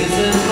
is